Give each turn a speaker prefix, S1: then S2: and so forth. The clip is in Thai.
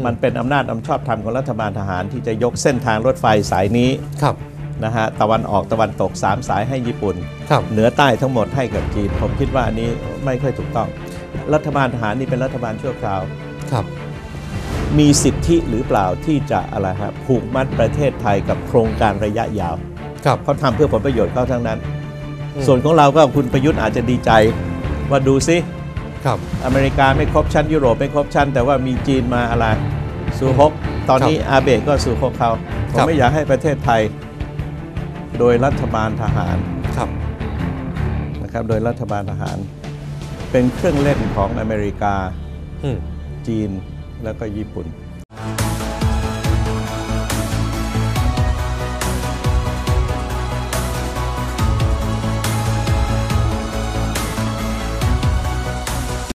S1: อืม
S2: มันเป็นอำนาจอำชอบธรรมของรัฐบาลทหารที่จะยกเส้นทางรถไฟสายนี้
S1: ครับ
S2: นะฮะตะวันออกตะวันตก 3 สายให้ญี่ปุ่น
S1: ครับ
S2: เหนือใต้ทั้งหมดให้กับจีน ผมคิดว่าอันนี้ไม่ค่อยถูกต้อง รัฐบาลทหารนี่เป็นรัฐบาลชั่วคราว
S1: ครับ
S2: มีสิทธิหรือเปล่าที่จะอะไรครับผูกมัดประเทศไทยกับโครงการระยะยาว
S1: ครับ
S2: เขาทำเพื่อผลประโยชน์เขาทั้งนั้น
S1: อืม
S2: ส่วนของเราก็คุณประยุทธ์อาจจะดีใจว่าดูซิ
S1: ครับ
S2: อเมริกาไม่ครบชั้นยุโรปไม่ครบชั้น แต่ว่ามีจีนมาอะไรสู่ฮกตอนนี้อาเบะก็สู่ฮกเขาผ
S1: ค
S2: ม
S1: รับ
S2: ไม่อยากให้ประเทศไทย โดยรัฐบาลทหาร
S1: ครับ
S2: นะครับโดยรัฐบาลทหาร เป็นเครื่องเล่นของอเมริกา
S1: อืม
S2: จีนแล้วก็ญี่ปุ่น